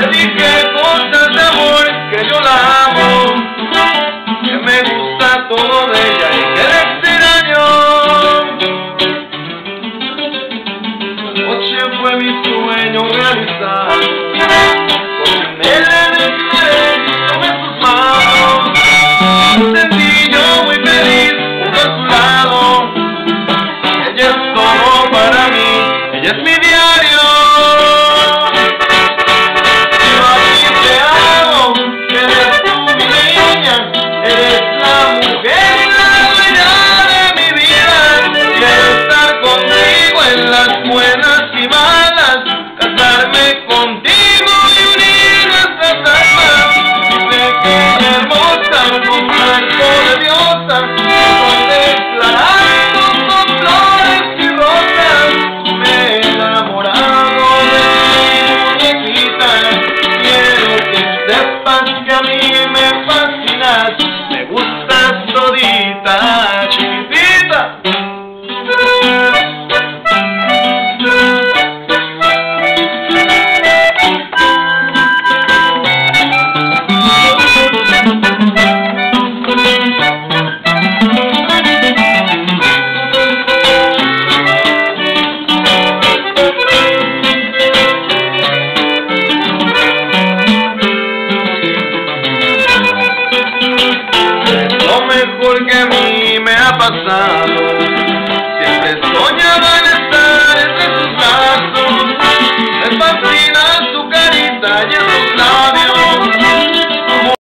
Le dije cosas de amor que yo la amo, que me gusta todo de ella y que la extraño. Noche fue mi sueño realizado, con él en el silencio sus manos. Sentí yo muy feliz junto a su lado, ella es todo para mí, ella es mi lo mejor que a mí me ha pasado. Siempre soñaba en estar entre sus brazos, me fascina su carita y